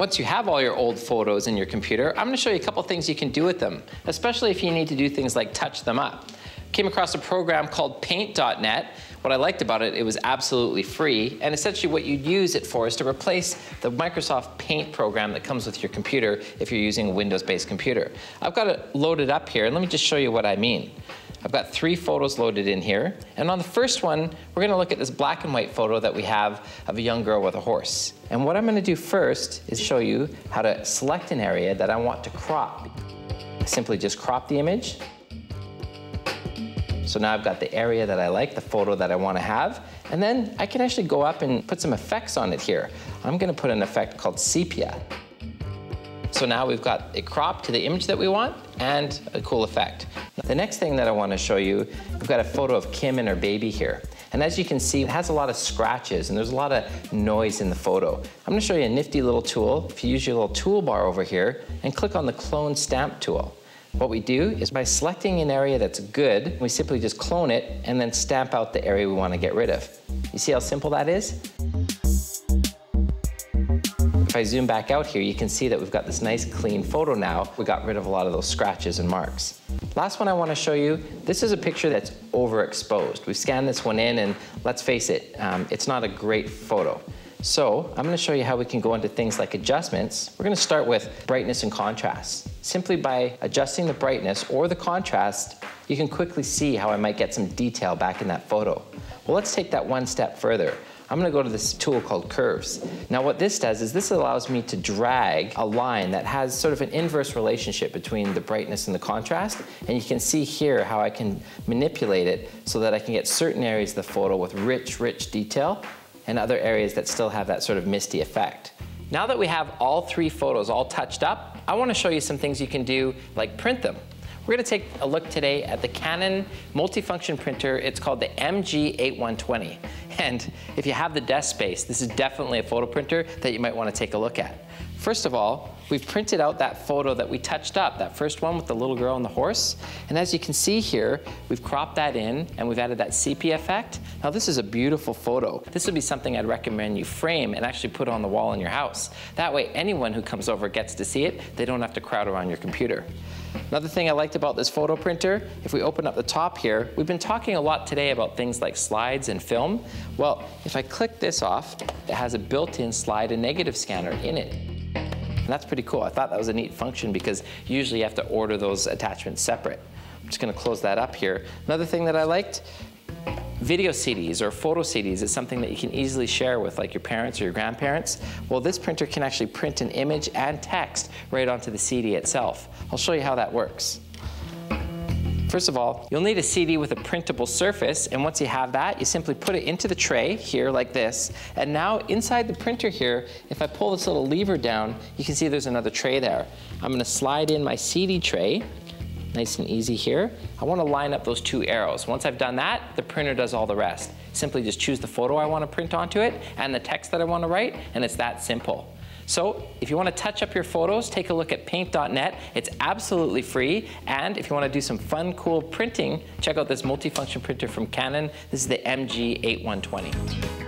Once you have all your old photos in your computer, I'm gonna show you a couple things you can do with them, especially if you need to do things like touch them up. Came across a program called Paint.net. What I liked about it, it was absolutely free, and essentially what you'd use it for is to replace the Microsoft Paint program that comes with your computer if you're using a Windows-based computer. I've got it loaded up here, and let me just show you what I mean. I've got three photos loaded in here. And on the first one, we're gonna look at this black and white photo that we have of a young girl with a horse. And what I'm gonna do first is show you how to select an area that I want to crop. I simply just crop the image. So now I've got the area that I like, the photo that I wanna have, and then I can actually go up and put some effects on it here. I'm gonna put an effect called sepia. So now we've got a crop to the image that we want and a cool effect. The next thing that I want to show you, we've got a photo of Kim and her baby here. And as you can see, it has a lot of scratches and there's a lot of noise in the photo. I'm gonna show you a nifty little tool. If you use your little toolbar over here and click on the clone stamp tool. What we do is by selecting an area that's good, we simply just clone it and then stamp out the area we wanna get rid of. You see how simple that is? If I zoom back out here, you can see that we've got this nice clean photo now. We got rid of a lot of those scratches and marks. Last one I want to show you, this is a picture that's overexposed. We've scanned this one in and let's face it, um, it's not a great photo. So I'm going to show you how we can go into things like adjustments. We're going to start with brightness and contrast. Simply by adjusting the brightness or the contrast, you can quickly see how I might get some detail back in that photo. Well, let's take that one step further. I'm gonna go to this tool called Curves. Now what this does is this allows me to drag a line that has sort of an inverse relationship between the brightness and the contrast, and you can see here how I can manipulate it so that I can get certain areas of the photo with rich, rich detail, and other areas that still have that sort of misty effect. Now that we have all three photos all touched up, I wanna show you some things you can do, like print them. We're gonna take a look today at the Canon multifunction printer. It's called the MG8120. And if you have the desk space, this is definitely a photo printer that you might wanna take a look at. First of all, we've printed out that photo that we touched up, that first one with the little girl and the horse. And as you can see here, we've cropped that in and we've added that sepia effect. Now this is a beautiful photo. This would be something I'd recommend you frame and actually put on the wall in your house. That way anyone who comes over gets to see it. They don't have to crowd around your computer. Another thing I liked about this photo printer, if we open up the top here, we've been talking a lot today about things like slides and film. Well, if I click this off, it has a built-in slide and negative scanner in it. And that's pretty cool. I thought that was a neat function because usually you have to order those attachments separate. I'm just gonna close that up here. Another thing that I liked, video CDs or photo CDs is something that you can easily share with like your parents or your grandparents. Well, this printer can actually print an image and text right onto the CD itself. I'll show you how that works. First of all, you'll need a CD with a printable surface, and once you have that, you simply put it into the tray here like this, and now inside the printer here, if I pull this little lever down, you can see there's another tray there. I'm gonna slide in my CD tray, nice and easy here. I wanna line up those two arrows. Once I've done that, the printer does all the rest. Simply just choose the photo I wanna print onto it and the text that I wanna write, and it's that simple. So if you want to touch up your photos, take a look at paint.net. It's absolutely free. And if you want to do some fun, cool printing, check out this multifunction printer from Canon. This is the MG8120.